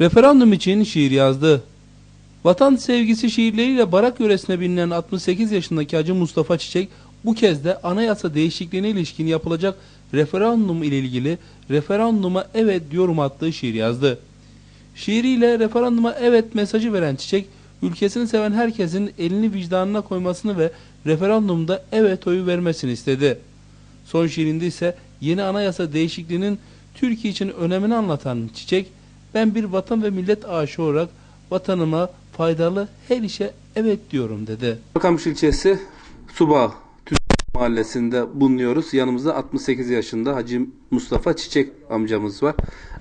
Referandum için şiir yazdı. Vatan sevgisi şiirleriyle Barak yöresine bilinen 68 yaşındaki Hacı Mustafa Çiçek bu kez de anayasa değişikliğine ilişkin yapılacak referandum ile ilgili referanduma evet diyorum adlı şiir yazdı. Şiiriyle referanduma evet mesajı veren Çiçek, ülkesini seven herkesin elini vicdanına koymasını ve referandumda evet oyu vermesini istedi. Son şiirinde ise yeni anayasa değişikliğinin Türkiye için önemini anlatan Çiçek, ben bir vatan ve millet aşığı olarak vatanıma faydalı her işe evet diyorum dedi. Kamış ilçesi Subağ mahallesinde bulunuyoruz. Yanımızda 68 yaşında Hacı Mustafa Çiçek amcamız var.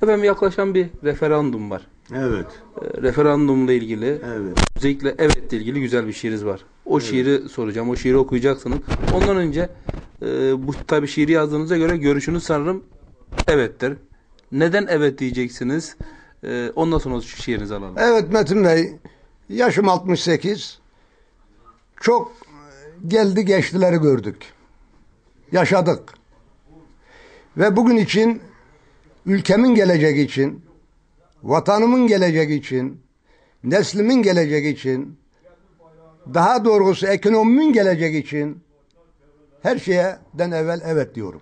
Efendim yaklaşan bir referandum var. Evet, Ee, Referandumla ilgili evet. özellikle evetle ilgili güzel bir şiiriniz var. O şiiri soracağım. O şiiri okuyacaksınız. Ondan önce e, bu tabi şiiri yazdığınıza göre görüşünüz sanırım evettir. Neden evet diyeceksiniz? E, ondan sonra şu şiirinizi alalım. Evet Metin Bey, yaşım 68. Çok geldi geçtileri gördük. Yaşadık. Ve bugün için, ülkemin geleceği için, vatanımın geleceği için, neslimin geleceği için, daha doğrusu ekonomimin geleceği için her şeyden evvel evet diyorum.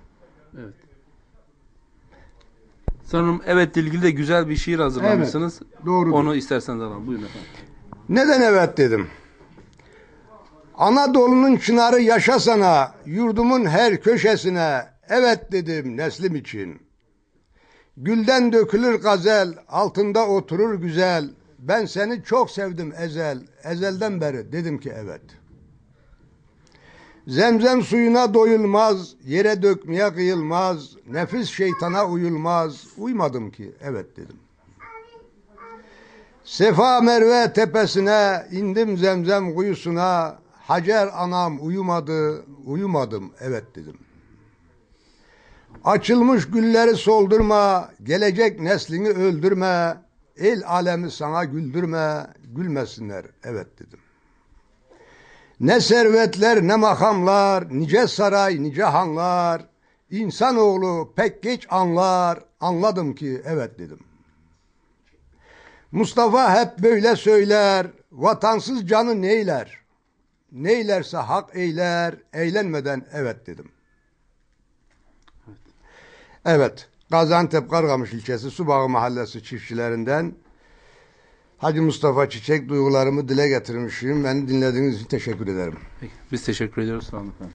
Sanırım evetle ilgili de güzel bir şiir hazırlamışsınız. doğrudur. Onu isterseniz alalım. Buyurun efendim. Neden evet dedim? Anadolu'nun çınarı yaşasana, yurdumun her köşesine evet dedim neslim için. Gülden dökülür gazel, altında oturur güzel. Ben seni çok sevdim ezel, ezelden beri dedim ki evet. Zemzem suyuna doyulmaz, yere dökmeye kıyılmaz, nefis şeytana uyulmaz, uymadım ki evet dedim. Sefa Merve tepesine indim zemzem kuyusuna. Hacer anam uyumadı, uyumadım evet dedim. Açılmış gülleri soldurma, gelecek neslini öldürme. El alemi sana güldürme, gülmesinler evet dedim. Ne servetler ne makamlar, nice saray nice hanlar. İnsanoğlu pek geç anlar, anladım ki evet dedim. Mustafa hep böyle söyler, vatansız canı neyler? Neylerse hak eyler, eğlenmeden evet dedim. Evet, Gaziantep Kargamış ilçesi Subağı Mahallesi çiftçilerinden Hacı Mustafa Çiçek duygularımı dile getirmişim. Beni dinlediğiniz için teşekkür ederim. Peki, biz teşekkür ediyoruz. Sağ olun efendim.